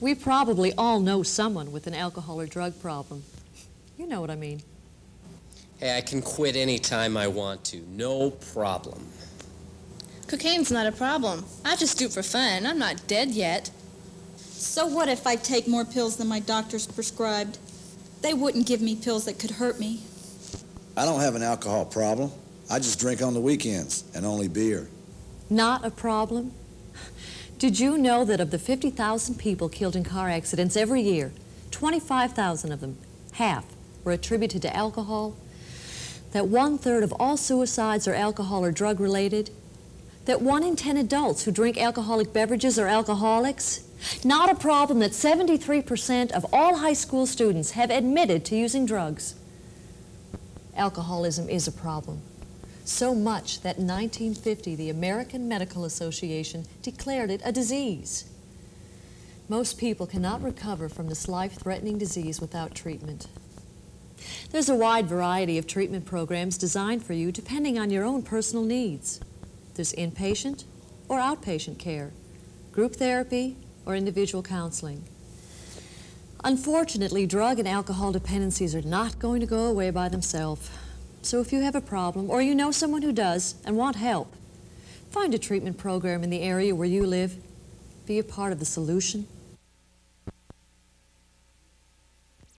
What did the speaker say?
We probably all know someone with an alcohol or drug problem. You know what I mean. Hey, I can quit any time I want to. No problem. Cocaine's not a problem. I just do it for fun. I'm not dead yet. So what if I take more pills than my doctor's prescribed? They wouldn't give me pills that could hurt me. I don't have an alcohol problem. I just drink on the weekends and only beer. Not a problem? Did you know that of the 50,000 people killed in car accidents every year, 25,000 of them, half, were attributed to alcohol? That one third of all suicides are alcohol or drug related? That one in 10 adults who drink alcoholic beverages are alcoholics? Not a problem that 73% of all high school students have admitted to using drugs. Alcoholism is a problem. So much that in 1950 the American Medical Association declared it a disease. Most people cannot recover from this life-threatening disease without treatment. There's a wide variety of treatment programs designed for you depending on your own personal needs. There's inpatient or outpatient care, group therapy or individual counseling. Unfortunately, drug and alcohol dependencies are not going to go away by themselves. So if you have a problem or you know someone who does and want help, find a treatment program in the area where you live. Be a part of the solution